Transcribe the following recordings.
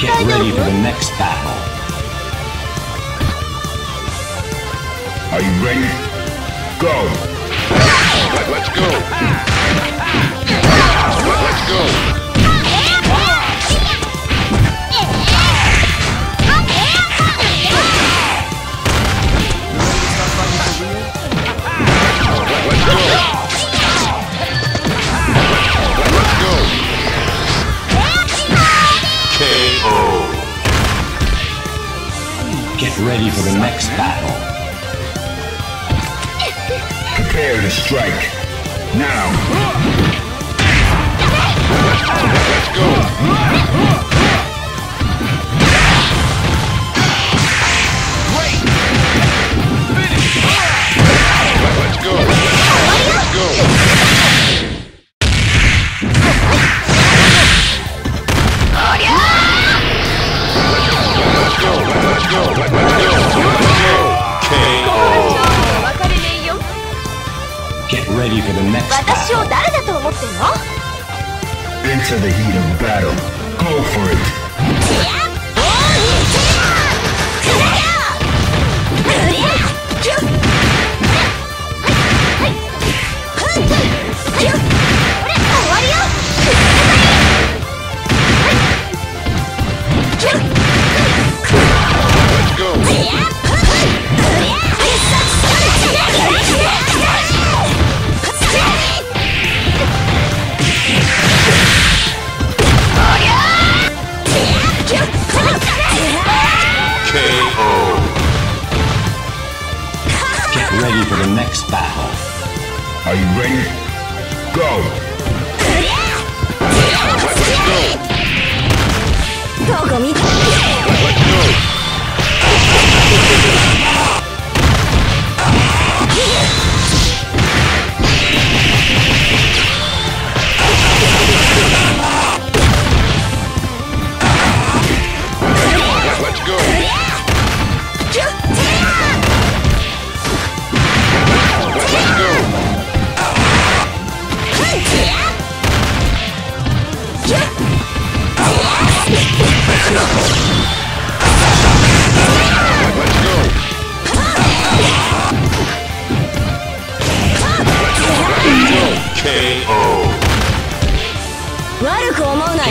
Get ready for the next battle. Are you ready? Go. Let, let's go. Ready for the next battle. Prepare to strike. Now. Let's go. Let, let's go. Let's go. Let's go. Let's go. Let's go. Get ready for the next 私を battle. 誰だと思ってんの Into the heat of battle. Go for it. Let's for the next battle. Are you ready? Go. Let, let's go.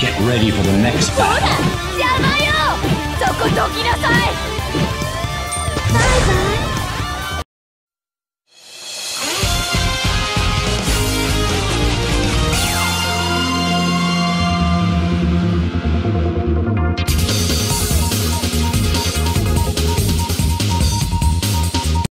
Get ready for the next battle. そうだ邪魔よそこどきなさいバイバイ